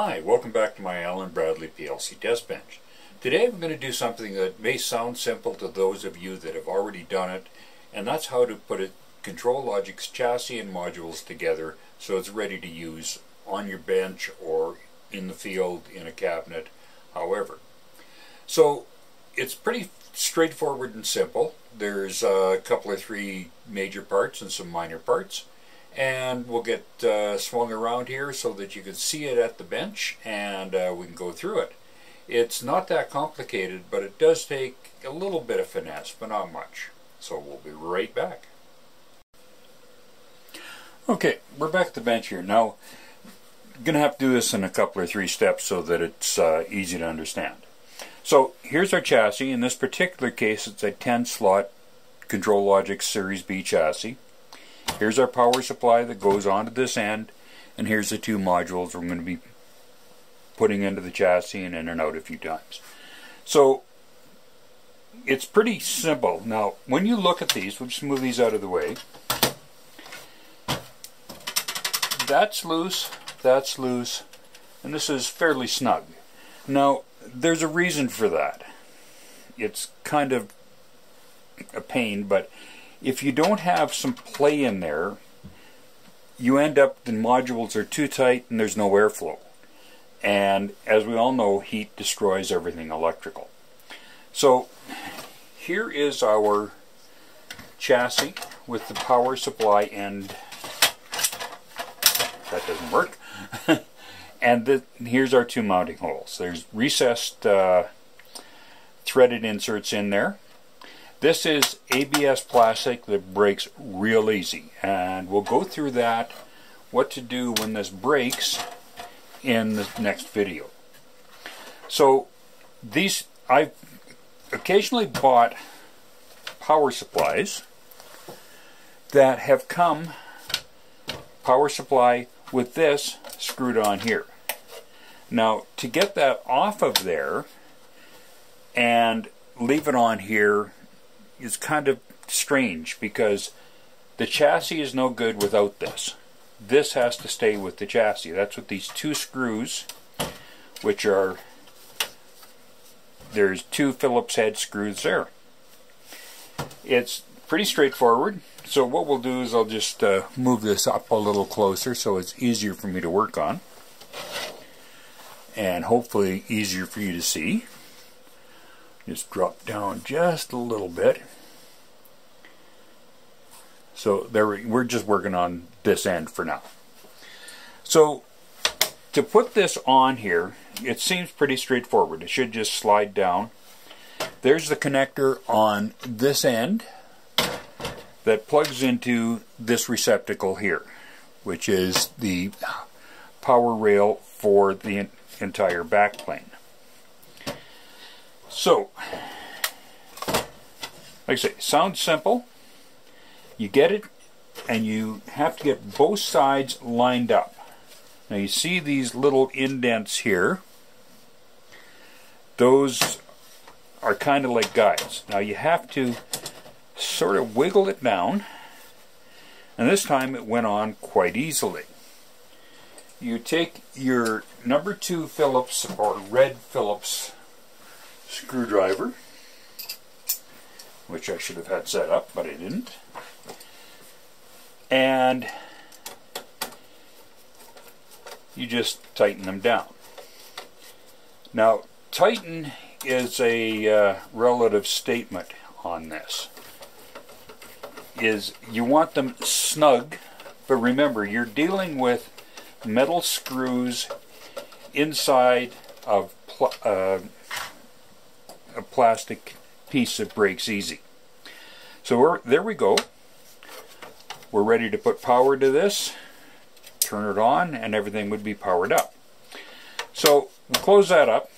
Hi, welcome back to my Allen Bradley PLC test bench. Today I'm going to do something that may sound simple to those of you that have already done it, and that's how to put a Control ControlLogix chassis and modules together so it's ready to use on your bench or in the field, in a cabinet, however. So it's pretty straightforward and simple. There's a couple of three major parts and some minor parts and we'll get uh, swung around here so that you can see it at the bench and uh, we can go through it. It's not that complicated but it does take a little bit of finesse but not much. So we'll be right back. Okay, we're back at the bench here. Now, I'm going to have to do this in a couple or three steps so that it's uh, easy to understand. So here's our chassis. In this particular case it's a 10 slot ControlLogix Series B chassis. Here's our power supply that goes onto this end, and here's the two modules we're going to be putting into the chassis and in and out a few times. So it's pretty simple. Now, when you look at these, we'll just move these out of the way. That's loose, that's loose, and this is fairly snug. Now, there's a reason for that. It's kind of a pain, but if you don't have some play in there, you end up the modules are too tight and there's no airflow. And as we all know, heat destroys everything electrical. So here is our chassis with the power supply end. That doesn't work. and the, here's our two mounting holes. There's recessed uh, threaded inserts in there. This is ABS plastic that breaks real easy and we'll go through that what to do when this breaks in the next video. So these I've occasionally bought power supplies that have come power supply with this screwed on here. Now to get that off of there and leave it on here is kind of strange because the chassis is no good without this. This has to stay with the chassis. That's what these two screws, which are, there's two Phillips head screws there. It's pretty straightforward. So what we'll do is I'll just uh, move this up a little closer so it's easier for me to work on. And hopefully easier for you to see. Just drop down just a little bit. So there we're just working on this end for now. So to put this on here, it seems pretty straightforward. It should just slide down. There's the connector on this end that plugs into this receptacle here, which is the power rail for the entire backplane. So, like I say, sounds simple. You get it, and you have to get both sides lined up. Now you see these little indents here. Those are kind of like guides. Now you have to sort of wiggle it down, and this time it went on quite easily. You take your number two Phillips or red Phillips screwdriver, which I should have had set up, but I didn't. And you just tighten them down. Now, tighten is a uh, relative statement on this. Is you want them snug, but remember, you're dealing with metal screws inside of uh, a plastic piece that breaks easy. So there we go. We're ready to put power to this, turn it on, and everything would be powered up. So we'll close that up,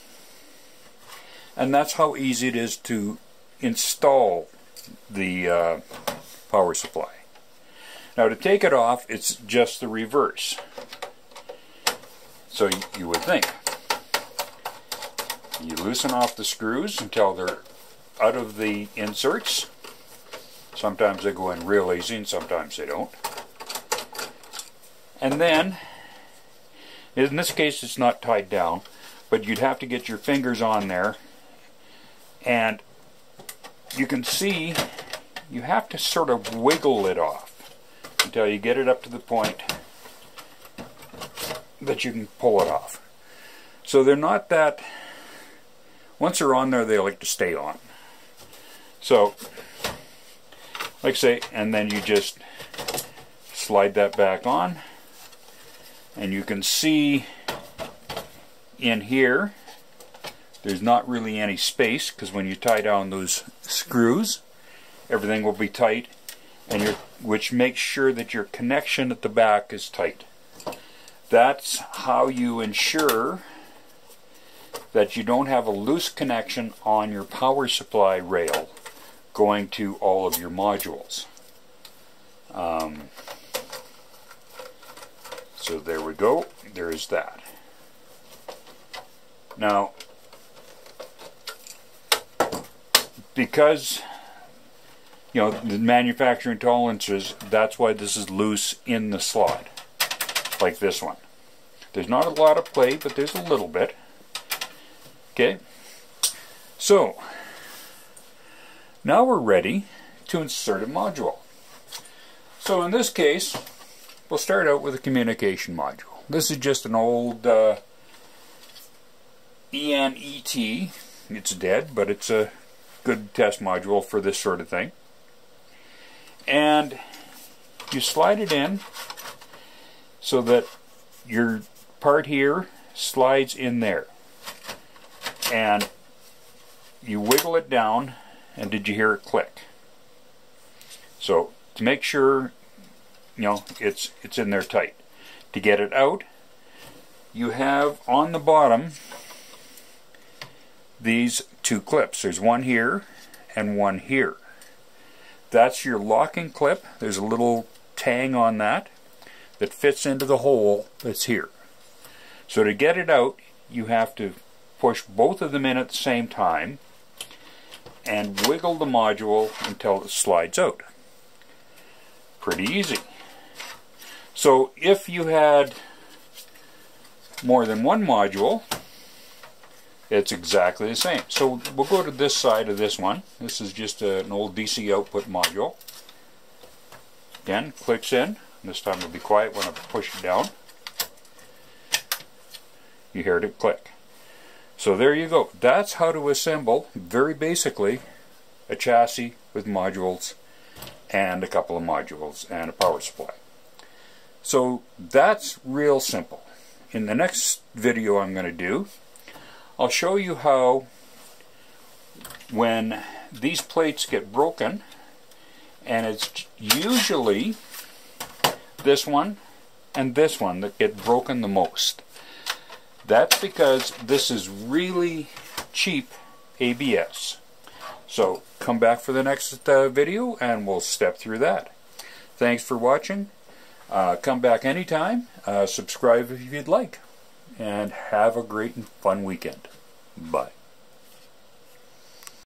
and that's how easy it is to install the uh, power supply. Now to take it off, it's just the reverse. So you would think. You loosen off the screws until they're out of the inserts. Sometimes they go in real easy and sometimes they don't. And then In this case it's not tied down, but you'd have to get your fingers on there and you can see you have to sort of wiggle it off until you get it up to the point that you can pull it off. So they're not that, once they're on there they like to stay on. So, like I say, and then you just slide that back on. And you can see in here there's not really any space because when you tie down those screws everything will be tight. And your which makes sure that your connection at the back is tight. That's how you ensure that you don't have a loose connection on your power supply rail going to all of your modules um, so there we go. There's that. Now, because you know the manufacturing tolerances, that's why this is loose in the slot, like this one. There's not a lot of play, but there's a little bit. Okay, so now we're ready to insert a module. So in this case, We'll start out with a communication module. This is just an old uh, ENET. It's dead, but it's a good test module for this sort of thing. And you slide it in so that your part here slides in there. And you wiggle it down, and did you hear it click? So to make sure you know, it's, it's in there tight. To get it out, you have on the bottom these two clips. There's one here and one here. That's your locking clip. There's a little tang on that that fits into the hole that's here. So to get it out, you have to push both of them in at the same time and wiggle the module until it slides out. Pretty easy. So if you had more than one module, it's exactly the same. So we'll go to this side of this one. This is just an old DC output module. Again, clicks in. This time it'll be quiet when I push it down. You heard it click. So there you go. That's how to assemble, very basically, a chassis with modules and a couple of modules and a power supply. So that's real simple. In the next video I'm going to do, I'll show you how when these plates get broken, and it's usually this one and this one that get broken the most. That's because this is really cheap ABS. So come back for the next uh, video and we'll step through that. Thanks for watching. Uh, come back anytime. Uh, subscribe if you'd like. And have a great and fun weekend. Bye.